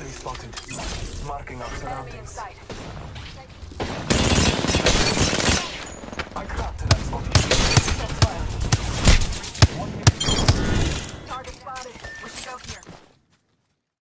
Enemy spotted. Marking our surroundings. I cracked that spot. One minute. Target spotted. We should go here.